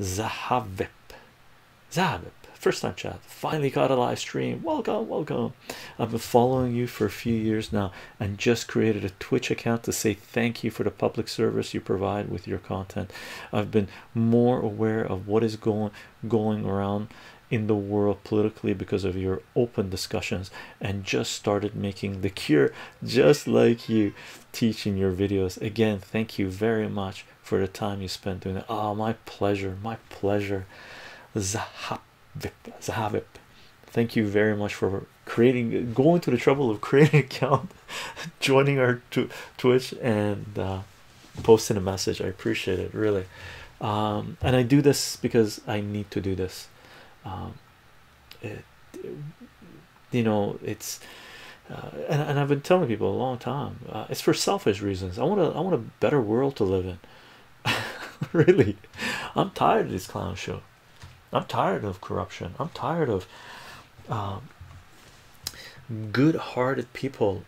Zahavip. Zahavip. First time chat. Finally got a live stream. Welcome, welcome. I've been following you for a few years now and just created a Twitch account to say thank you for the public service you provide with your content. I've been more aware of what is going going around in the world politically because of your open discussions and just started making the cure just like you teaching your videos. Again thank you very much for the time you spent doing it. Oh my pleasure my pleasure. Zahavip thank you very much for creating going to the trouble of creating an account joining our twitch and uh, posting a message. I appreciate it really. Um, and i do this because i need to do this um, you know it's uh, and, and I've been telling people a long time uh, it's for selfish reasons. I want to I want a better world to live in. Really. I'm tired of this clown show I'm tired of corruption. I'm tired of um, good-hearted people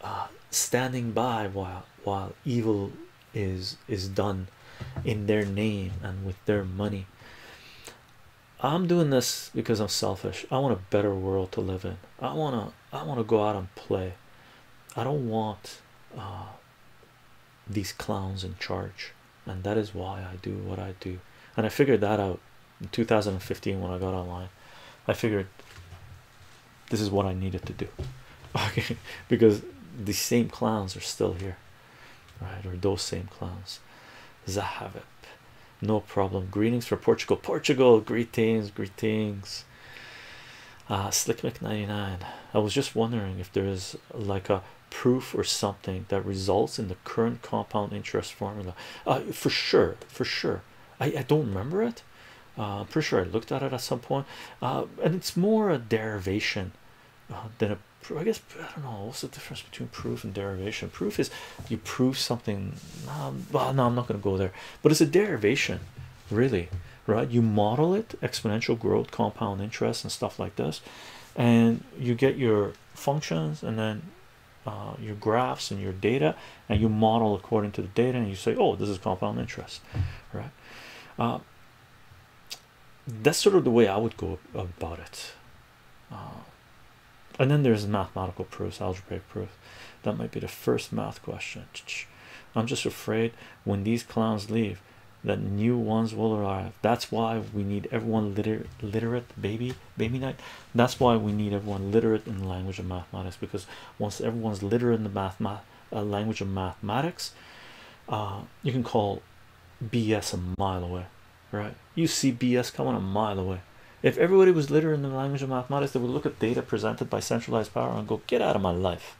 uh, standing by while while evil is is done in their name and with their money I'm doing this because I'm selfish. I want a better world to live in. I want to I want to go out and play. I don't want uh, these clowns in charge. And that is why I do what I do. And I figured that out in 2015 when I got online. I figured this is what I needed to do. Okay because the same clowns are still here right? Or those same clowns. Zahavip no problem. Greetings for Portugal. Portugal greetings greetings. Uh slickmick 99 I was just wondering if there is like a proof or something that results in the current compound interest formula. Uh for sure for sure. I, I don't remember it. Uh, I'm pretty sure I looked at it at some point. Uh, and it's more a derivation uh, than a I guess I don't know what's the difference between proof and derivation. Proof is you prove something. Um, well, no, I'm not going to go there, but it's a derivation, really, right? You model it, exponential growth, compound interest, and stuff like this, and you get your functions and then uh, your graphs and your data, and you model according to the data, and you say, oh, this is compound interest, right? Uh, that's sort of the way I would go about it. Uh, and then there's mathematical proofs, algebraic proof. That might be the first math question. I'm just afraid when these clowns leave, that new ones will arrive. That's why we need everyone literate, literate, baby, baby night. That's why we need everyone literate in the language of mathematics because once everyone's literate in the math, uh, language of mathematics, uh, you can call BS a mile away, right? You see BS coming a mile away. If everybody was literate in the language of mathematics, they would look at data presented by centralized power and go, "Get out of my life."